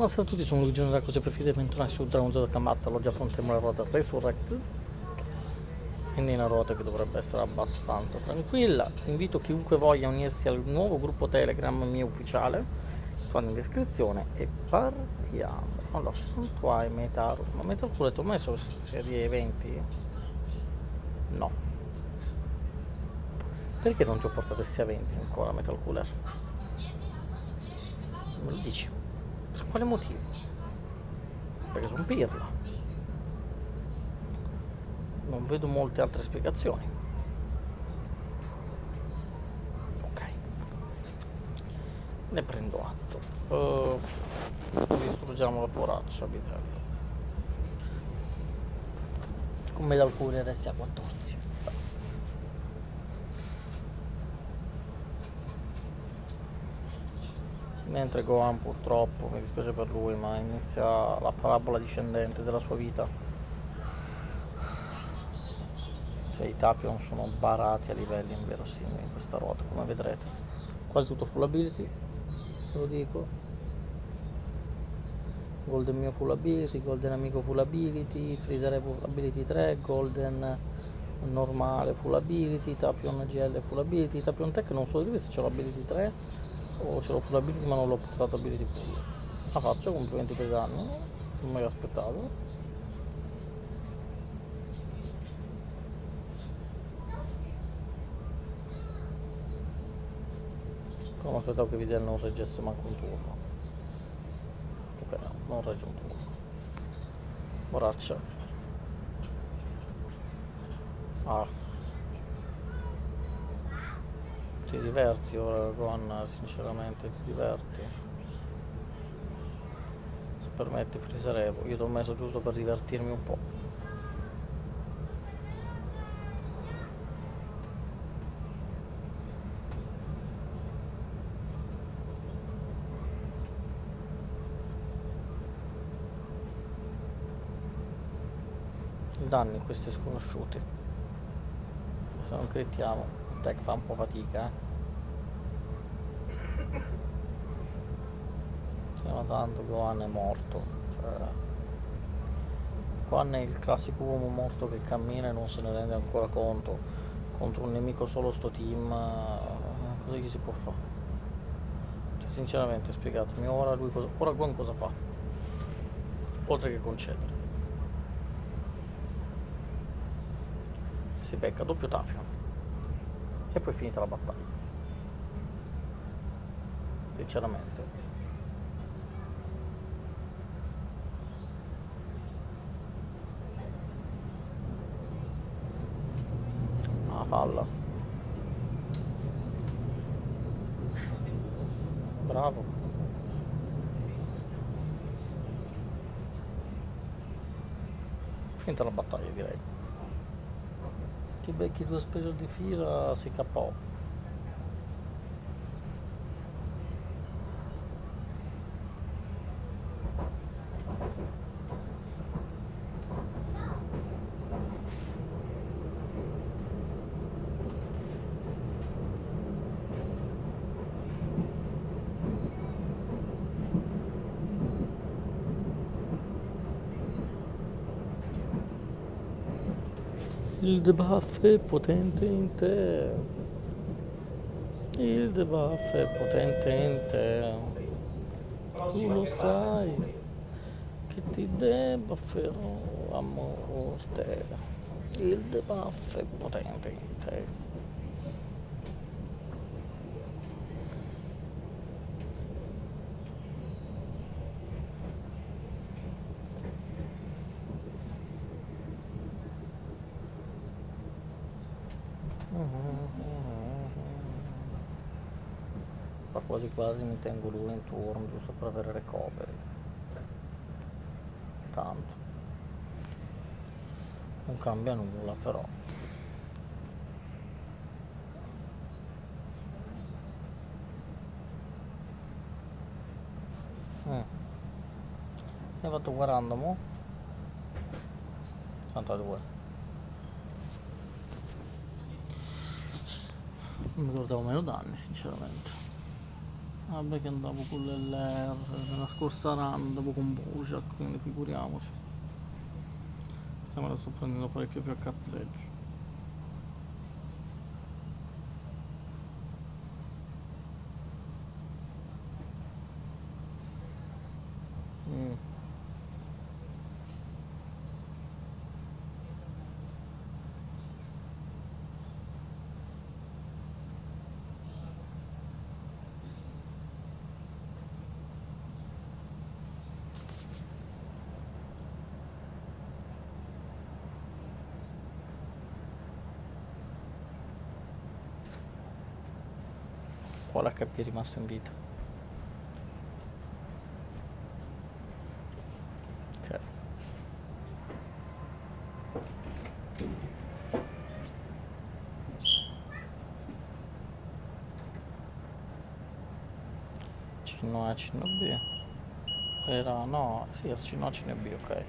A tutti, sono Luigi da Cose Preferite, bentornati su Dragon Zero Kamazza, oggi affronteremo la ruota Resurrected quindi una ruota che dovrebbe essere abbastanza tranquilla. Invito chiunque voglia unirsi al nuovo gruppo Telegram mio ufficiale qua in descrizione e partiamo. Allora, quanto hai Metal ma Metal Cooler ho messo serie 20? no. Perché non ti ho portato SA20 ancora Metal Cooler? me lo dici per quale motivo? Perché sono pirla. Non vedo molte altre spiegazioni. Ok. Ne prendo atto. Uh, distruggiamo la poraccia. Come da alcuni resti a 14. Mentre Gohan purtroppo, mi dispiace per lui, ma inizia la parabola discendente della sua vita. Cioè i Tapion sono barati a livelli inverosimili in questa ruota, come vedrete. Quasi tutto full ability, ve lo dico. Golden mio full ability, Golden amico full ability, Freezer full ability 3, Golden normale full ability, Tapion GL full ability, Tapion Tech non so dire se c'è l'ability 3 o ce l'ho full ability ma non l'ho portato ability full. La faccio complimenti per il danno non me l'aspettavo non aspettavo che Videl non reggesse manco un turno. Ok no, non regge un turno. Moraccia ah ti diverti ora Gon sinceramente ti diverti. Se permetti friserevo io ti ho messo giusto per divertirmi un po' danni questi sconosciuti. Se non crittiamo tech fa un po' fatica eh. Tanto Gohan è morto cioè, Gohan è il classico uomo morto che cammina e non se ne rende ancora conto contro un nemico solo sto team eh, cosa gli si può fare cioè, sinceramente spiegatemi ora lui cosa ora Gohan cosa fa? Oltre che concedere. Si becca doppio tapio. E poi è finita la battaglia. Sinceramente ah palla. Bravo. Finita la battaglia direi. Ti becchi due special di fila si cappò Il debuff è potente in te. Il debuff è potente in te. Tu lo sai che ti debufferò a morte. Il debuff è potente in te. ma quasi quasi mi tengo lui in turno giusto per avere recovery. Tanto. Non cambia nulla però. Mm. ne fatto 40 mo? 62 mi ricordavo meno danni sinceramente Vabbè che andavo con l'LR nella scorsa run, andavo con Bojack, quindi figuriamoci. La sto prendendo parecchio più a cazzeggio. Mm. Quale HP è rimasto in vita? Ok. Cino A, Cino B. Era no, sì, era Cino A, Cino B, ok.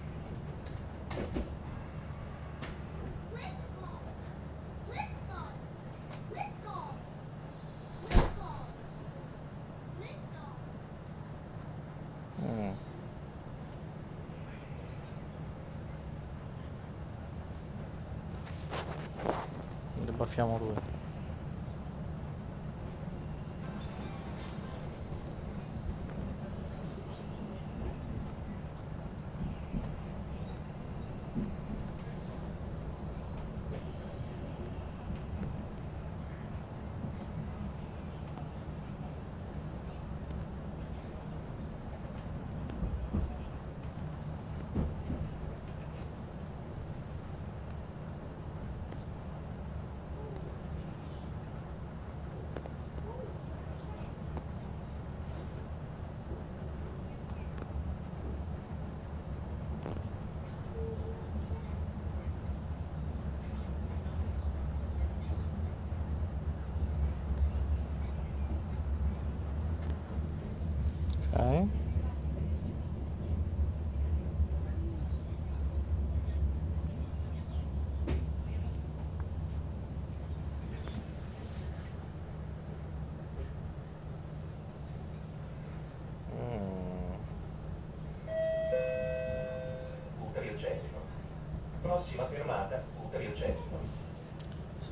Ribaffiamo lui.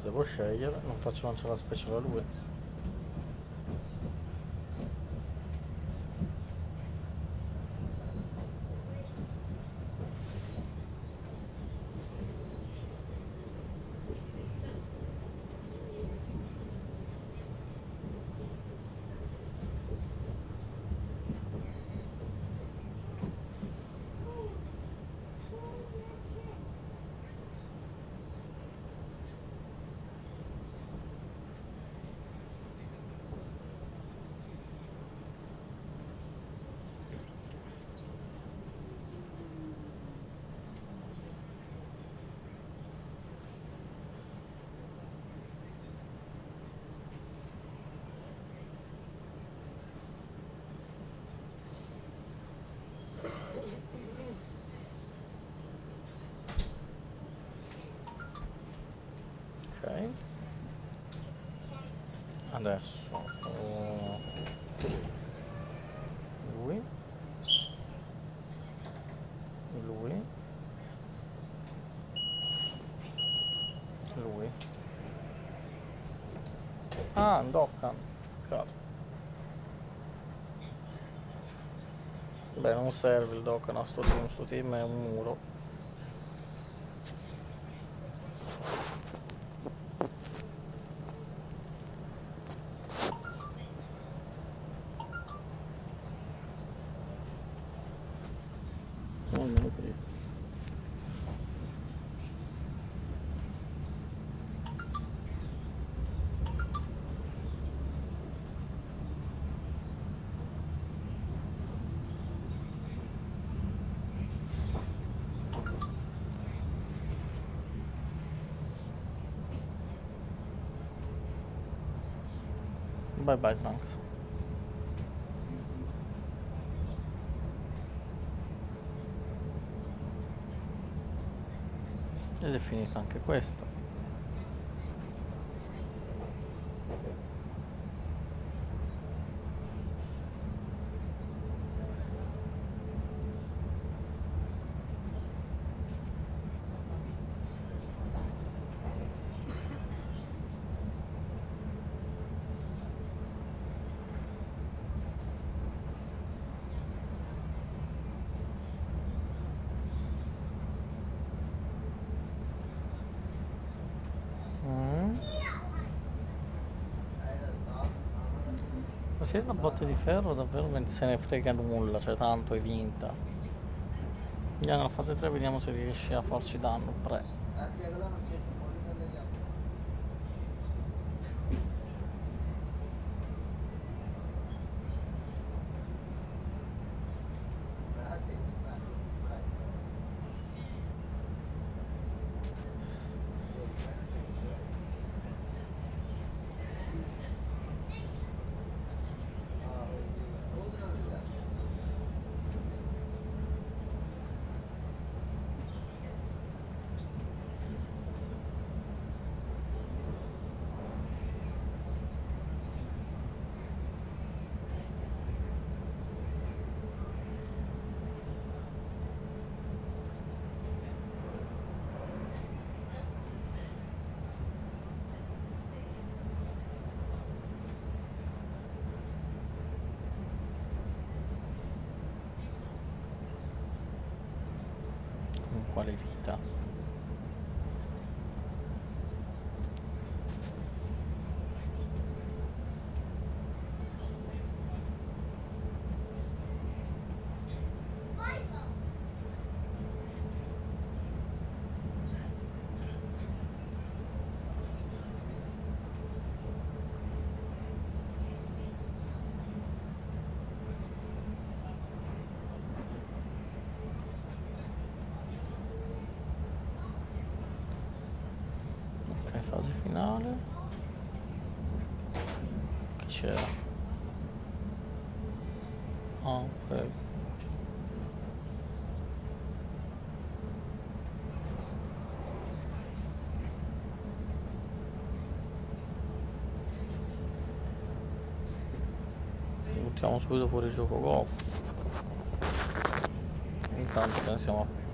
Devo scegliere, non faccio lanciare la speciale a lui. Ok. Adesso oh, lui. Lui. Lui. Ah Dokkan cazzo beh non serve il Dokkan a sto team sto team è un muro Bye Trunks. Ed è finita anche questa. Se la botte di ferro davvero non se ne frega nulla, cioè tanto è vinta. Andiamo alla fase 3 vediamo se riesce a farci danno. Pre. Con quale vita? Michael. Ok, fase finale. Che c'era? Ah, ok. Buttiamo subito fuori gioco go. Intanto pensiamo a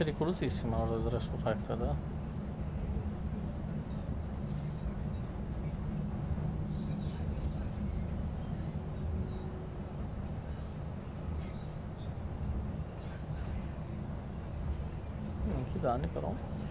Pericolosissima la Red Resurrected, eh? Minchia danni però. Mezzulare.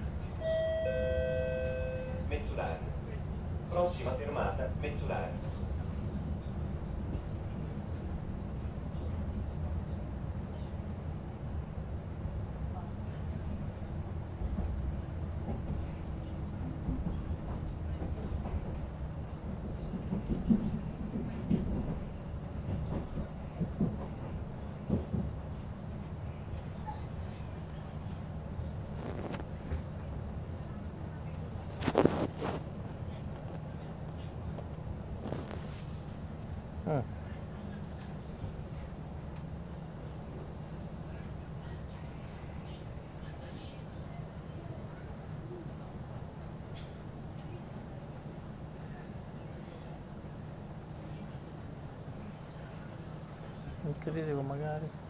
Il critico magari.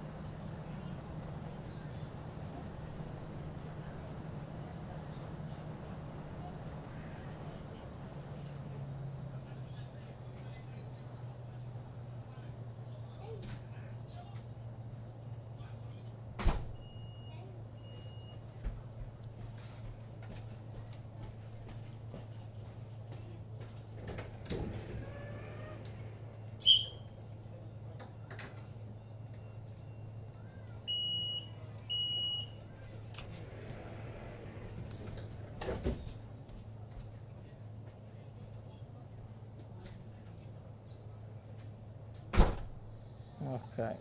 Ok.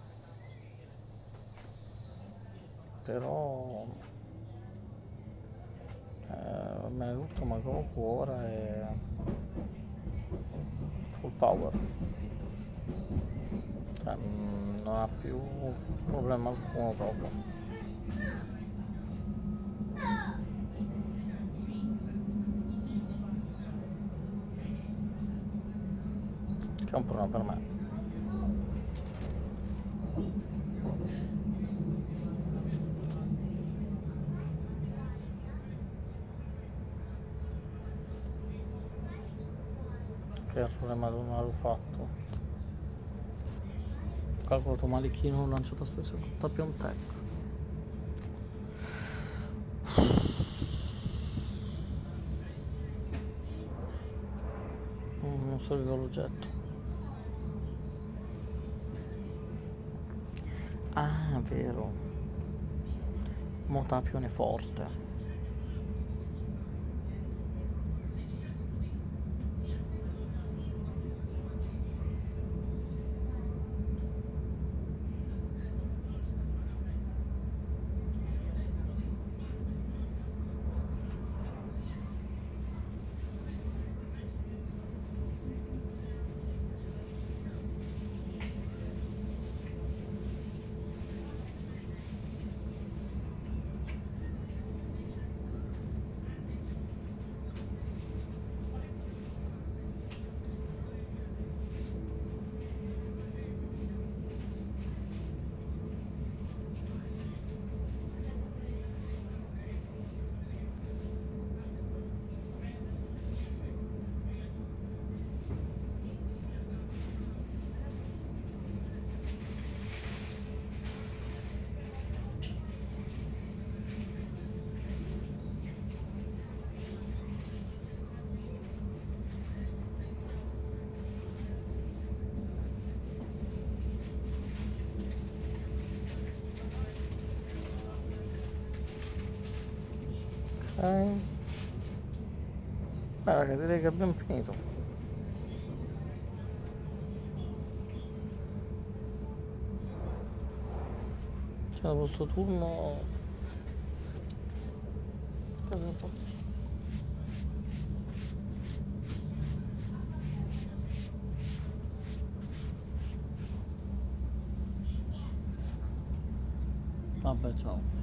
Però eh, va bene tutto ma Goku ora è full power. Cioè, mm, non ha più problema alcuno proprio. Che è un problema per me errore madonna l'ho fatto. Calcolo tu Malichino ho lanciato spesso tutta più un tech. Non so il l'oggetto. Ah vero. Motapione forte ok beh raga direi che abbiamo finito. Cioè questo turno. Cosa posso vabbè ciao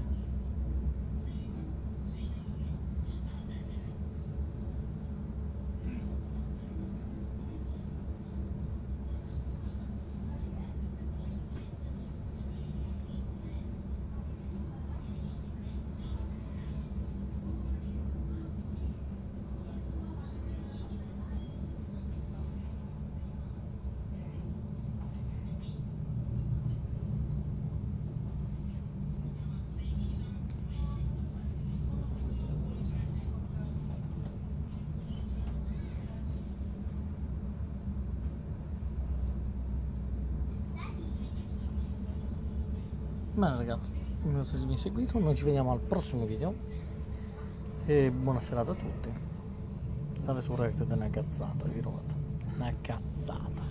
Bene ragazzi, grazie se mi avete seguito, noi ci vediamo al prossimo video e buona serata a tutti. La Resurrected è una cazzata, vi ricordo. Una cazzata.